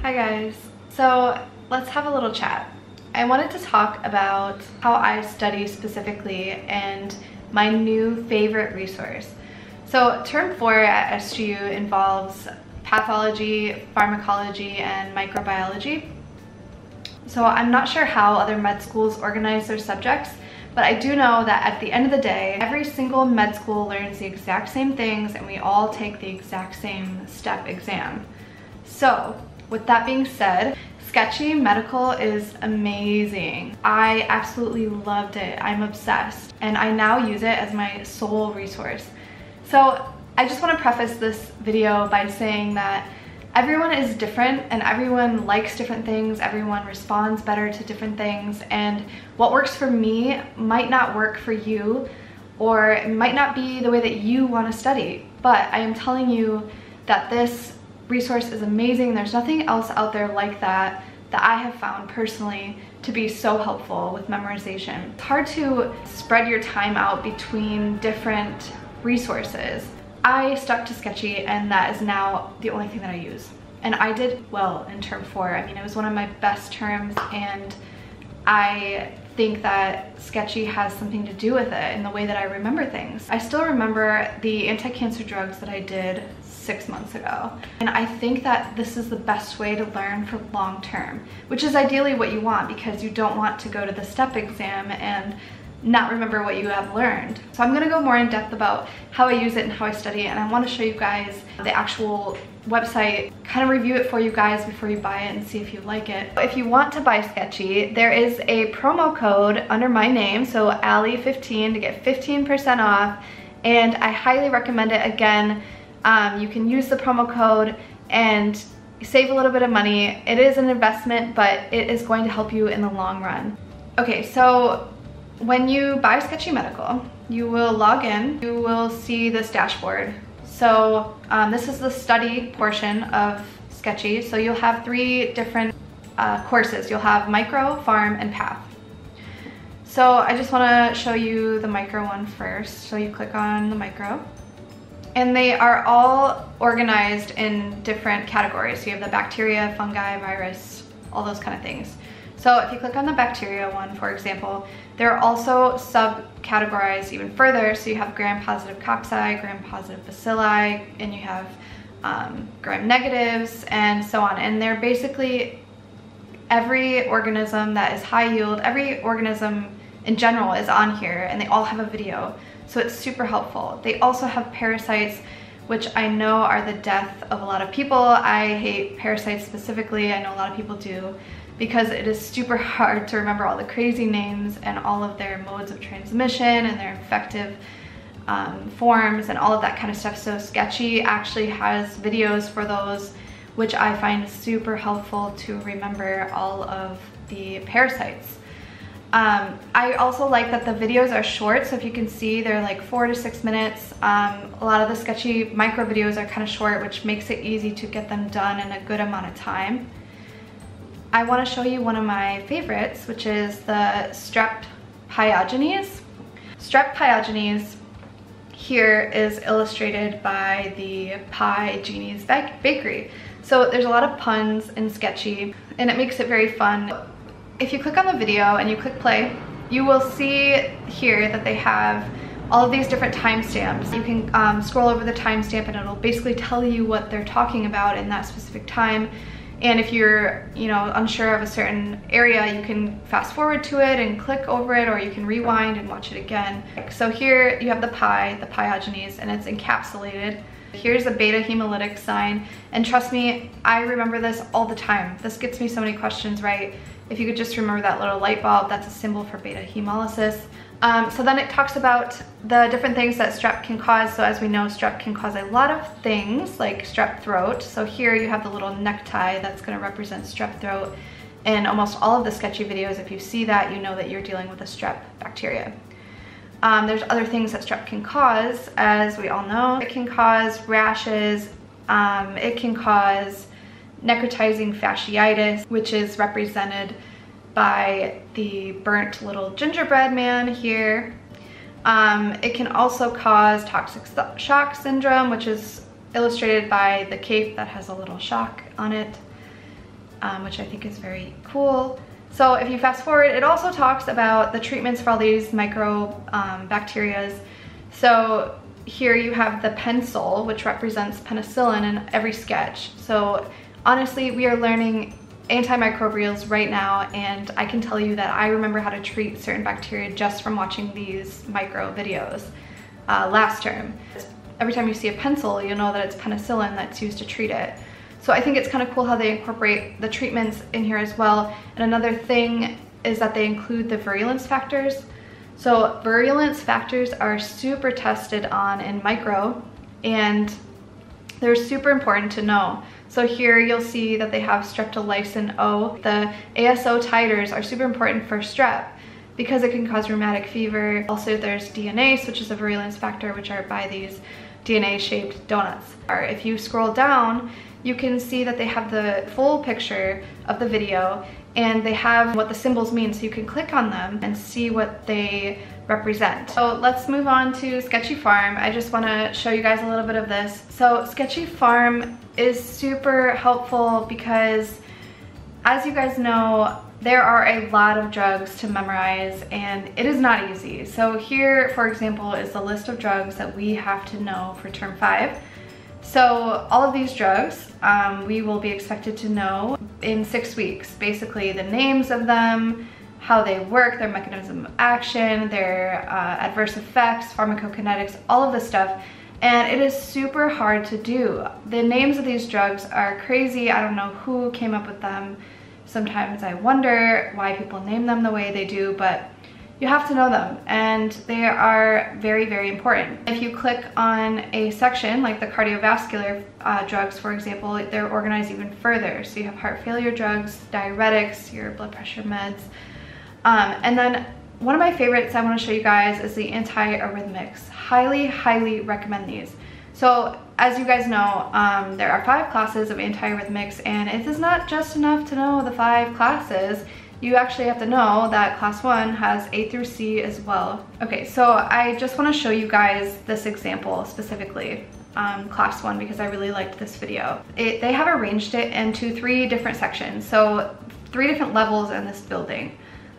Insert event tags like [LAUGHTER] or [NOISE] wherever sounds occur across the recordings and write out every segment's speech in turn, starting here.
Hi guys. So let's have a little chat. I wanted to talk about how I study specifically and my new favorite resource. So term four at SGU involves pathology, pharmacology, and microbiology. So I'm not sure how other med schools organize their subjects, but I do know that at the end of the day, every single med school learns the exact same things and we all take the exact same step exam. So with that being said, Sketchy Medical is amazing. I absolutely loved it. I'm obsessed and I now use it as my sole resource. So I just want to preface this video by saying that everyone is different and everyone likes different things, everyone responds better to different things, and what works for me might not work for you or might not be the way that you want to study. But I am telling you that this resource is amazing. There's nothing else out there like that that I have found personally to be so helpful with memorization. It's hard to spread your time out between different resources. I stuck to Sketchy and that is now the only thing that I use. And I did well in term four. I mean, it was one of my best terms and I think that Sketchy has something to do with it in the way that I remember things. I still remember the anti-cancer drugs that I did six months ago. And I think that this is the best way to learn for long term, which is ideally what you want because you don't want to go to the step exam and not remember what you have learned. So I'm gonna go more in depth about how I use it and how I study it and I wanna show you guys the actual website, kind of review it for you guys before you buy it and see if you like it. If you want to buy Sketchy, there is a promo code under my name, so ALLY15 to get 15% off and I highly recommend it again. Um, you can use the promo code and save a little bit of money. It is an investment, but it is going to help you in the long run. Okay, so when you buy Sketchy Medical, you will log in, you will see this dashboard. So um, this is the study portion of Sketchy. So you'll have three different uh, courses. You'll have micro, pharm, and path. So I just wanna show you the micro one first. So you click on the micro and they are all organized in different categories. So you have the bacteria, fungi, virus, all those kind of things. So if you click on the bacteria one, for example, they're also subcategorized even further. So you have gram-positive cocci, gram-positive bacilli, and you have um, gram-negatives, and so on. And they're basically every organism that is high yield, every organism in general is on here, and they all have a video. So it's super helpful. They also have parasites, which I know are the death of a lot of people. I hate parasites specifically. I know a lot of people do because it is super hard to remember all the crazy names and all of their modes of transmission and their infective um, forms and all of that kind of stuff. So Sketchy actually has videos for those which I find super helpful to remember all of the parasites. Um, I also like that the videos are short, so if you can see, they're like four to six minutes. Um, a lot of the sketchy micro videos are kind of short, which makes it easy to get them done in a good amount of time. I want to show you one of my favorites, which is the strep pyogenes. Strep pyogenes here is illustrated by the Pie Genie's Bakery. So there's a lot of puns and sketchy, and it makes it very fun. If you click on the video and you click play, you will see here that they have all of these different timestamps. You can um, scroll over the timestamp and it'll basically tell you what they're talking about in that specific time. And if you're, you know, unsure of a certain area, you can fast forward to it and click over it, or you can rewind and watch it again. So here you have the pi, the pyogenes, and it's encapsulated. Here's a beta hemolytic sign, and trust me, I remember this all the time. This gets me so many questions right. If you could just remember that little light bulb, that's a symbol for beta hemolysis. Um, so then it talks about the different things that strep can cause. So as we know, strep can cause a lot of things like strep throat. So here you have the little necktie that's gonna represent strep throat. In almost all of the sketchy videos, if you see that, you know that you're dealing with a strep bacteria. Um, there's other things that strep can cause, as we all know. It can cause rashes, um, it can cause necrotizing fasciitis, which is represented by the burnt little gingerbread man here. Um, it can also cause toxic shock syndrome, which is illustrated by the cape that has a little shock on it, um, which I think is very cool. So if you fast forward, it also talks about the treatments for all these microbacterias. Um, so here you have the pencil, which represents penicillin in every sketch. So honestly, we are learning antimicrobials right now and I can tell you that I remember how to treat certain bacteria just from watching these micro videos uh, last term. Every time you see a pencil, you know that it's penicillin that's used to treat it. So I think it's kind of cool how they incorporate the treatments in here as well. And another thing is that they include the virulence factors. So virulence factors are super tested on in micro and they're super important to know. So here you'll see that they have streptolysin O. The ASO titers are super important for strep because it can cause rheumatic fever. Also there's DNase, which is a virulence factor, which are by these DNA shaped donuts. Or If you scroll down, you can see that they have the full picture of the video and they have what the symbols mean so you can click on them and see what they represent. So let's move on to Sketchy Pharm. I just want to show you guys a little bit of this. So Sketchy Pharm is super helpful because as you guys know, there are a lot of drugs to memorize and it is not easy. So here, for example, is the list of drugs that we have to know for term five. So all of these drugs, um, we will be expected to know in six weeks. Basically the names of them, how they work, their mechanism of action, their uh, adverse effects, pharmacokinetics, all of this stuff. And it is super hard to do. The names of these drugs are crazy. I don't know who came up with them. Sometimes I wonder why people name them the way they do, but you have to know them and they are very, very important. If you click on a section like the cardiovascular uh, drugs, for example, they're organized even further. So you have heart failure drugs, diuretics, your blood pressure meds, um, and then one of my favorites I want to show you guys is the antiarrhythmics. Highly, highly recommend these. So as you guys know, um, there are five classes of antiarrhythmics and it is not just enough to know the five classes. You actually have to know that class one has A through C as well. Okay, so I just want to show you guys this example specifically. Um, class one because I really liked this video. It, they have arranged it into three different sections. So three different levels in this building.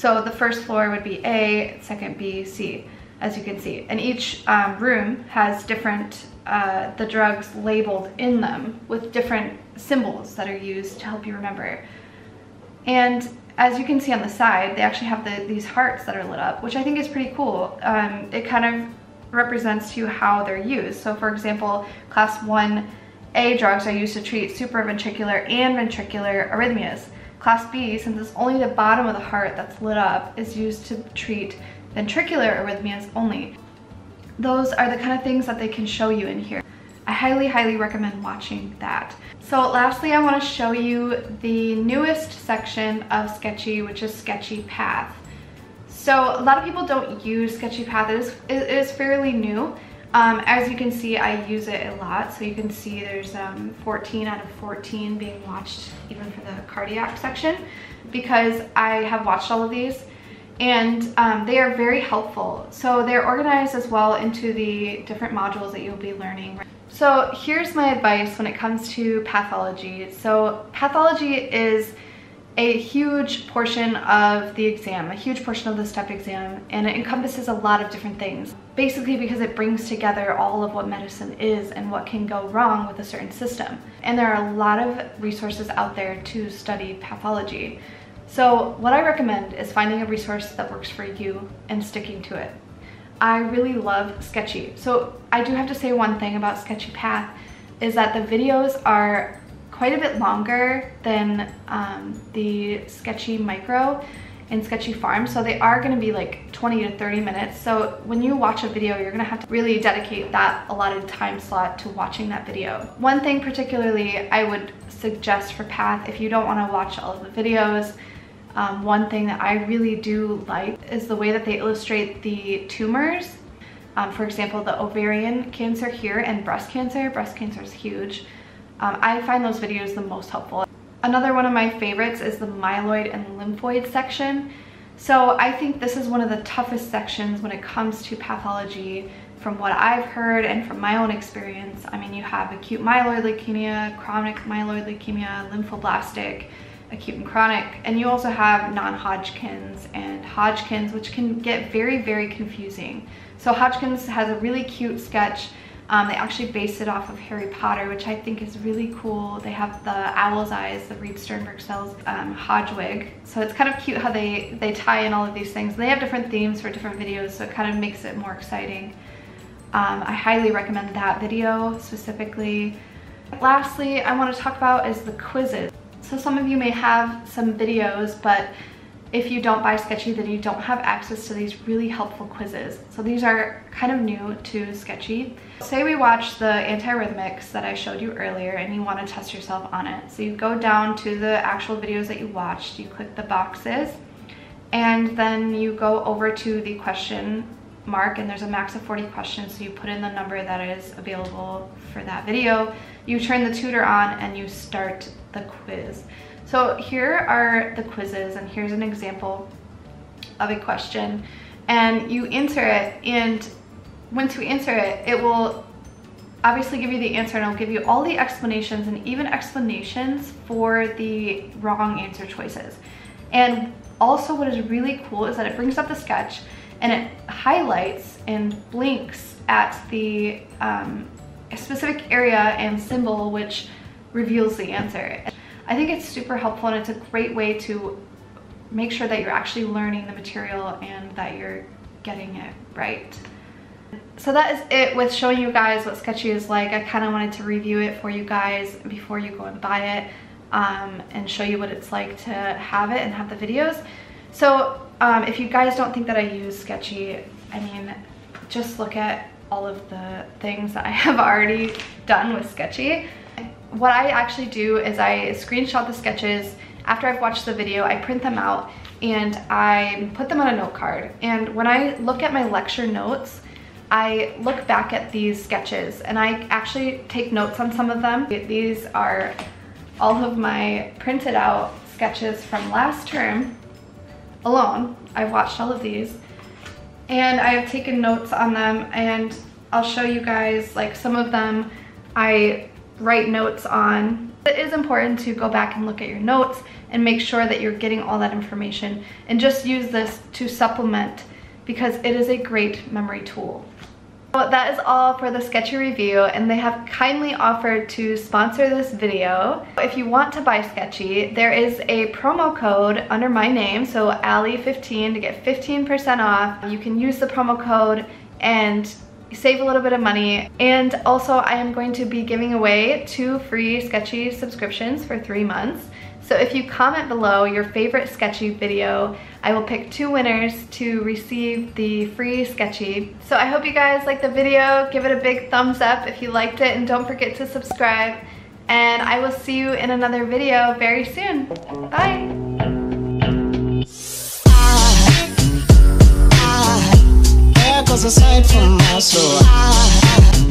So the first floor would be A, second B, C, as you can see. And each um, room has different, uh, the drugs labeled in them with different symbols that are used to help you remember. And as you can see on the side, they actually have the, these hearts that are lit up, which I think is pretty cool. Um, it kind of represents to you how they're used. So for example, class 1A drugs are used to treat supraventricular and ventricular arrhythmias. Class B, since it's only the bottom of the heart that's lit up, is used to treat ventricular arrhythmias only. Those are the kind of things that they can show you in here. I highly, highly recommend watching that. So lastly, I want to show you the newest section of Sketchy, which is Sketchy Path. So a lot of people don't use Sketchy Path. It is, it is fairly new. Um, as you can see, I use it a lot. So you can see there's um, 14 out of 14 being watched even for the cardiac section because I have watched all of these and um, they are very helpful. So they're organized as well into the different modules that you'll be learning. So here's my advice when it comes to pathology. So pathology is a huge portion of the exam, a huge portion of the step exam, and it encompasses a lot of different things. Basically because it brings together all of what medicine is and what can go wrong with a certain system. And there are a lot of resources out there to study pathology. So what I recommend is finding a resource that works for you and sticking to it. I really love Sketchy. So I do have to say one thing about Sketchy Path is that the videos are quite a bit longer than um, the Sketchy Micro and Sketchy Pharm. So they are gonna be like 20 to 30 minutes. So when you watch a video, you're gonna have to really dedicate that allotted time slot to watching that video. One thing particularly I would suggest for Path, if you don't wanna watch all of the videos, um, one thing that I really do like is the way that they illustrate the tumors. Um, for example, the ovarian cancer here and breast cancer. Breast cancer is huge. Um, I find those videos the most helpful. Another one of my favorites is the myeloid and lymphoid section. So I think this is one of the toughest sections when it comes to pathology from what I've heard and from my own experience. I mean, you have acute myeloid leukemia, chronic myeloid leukemia, lymphoblastic, acute and chronic, and you also have non-Hodgkin's and Hodgkin's, which can get very, very confusing. So Hodgkin's has a really cute sketch um, they actually based it off of Harry Potter, which I think is really cool. They have the owl's eyes, the Reed Sternberg cells, um. So it's kind of cute how they, they tie in all of these things. They have different themes for different videos, so it kind of makes it more exciting. Um, I highly recommend that video specifically. Lastly, I want to talk about is the quizzes. So some of you may have some videos, but if you don't buy Sketchy, then you don't have access to these really helpful quizzes. So these are kind of new to Sketchy. Say we watch the antiarrhythmics that I showed you earlier and you want to test yourself on it. So you go down to the actual videos that you watched, you click the boxes, and then you go over to the question mark and there's a max of 40 questions so you put in the number that is available for that video you turn the tutor on and you start the quiz so here are the quizzes and here's an example of a question and you answer it and once you answer it, it will obviously give you the answer and it'll give you all the explanations and even explanations for the wrong answer choices. And also what is really cool is that it brings up the sketch and it highlights and blinks at the um, specific area and symbol which reveals the answer. I think it's super helpful and it's a great way to make sure that you're actually learning the material and that you're getting it right. So that is it with showing you guys what Sketchy is like. I kind of wanted to review it for you guys before you go and buy it um, and show you what it's like to have it and have the videos. So um, if you guys don't think that I use Sketchy, I mean, just look at all of the things that I [LAUGHS] have already done with Sketchy what I actually do is I screenshot the sketches after I've watched the video, I print them out and I put them on a note card. And when I look at my lecture notes, I look back at these sketches and I actually take notes on some of them. These are all of my printed out sketches from last term alone. I've watched all of these and I have taken notes on them and I'll show you guys like some of them I write notes on. It is important to go back and look at your notes and make sure that you're getting all that information and just use this to supplement because it is a great memory tool. So that is all for the Sketchy review and they have kindly offered to sponsor this video. If you want to buy Sketchy, there is a promo code under my name, so ALLY15 to get 15% off. You can use the promo code and save a little bit of money. And also I am going to be giving away two free Sketchy subscriptions for three months. So if you comment below your favorite Sketchy video, I will pick two winners to receive the free Sketchy. So I hope you guys liked the video. Give it a big thumbs up if you liked it and don't forget to subscribe. And I will see you in another video very soon. Bye! cause aside from my soul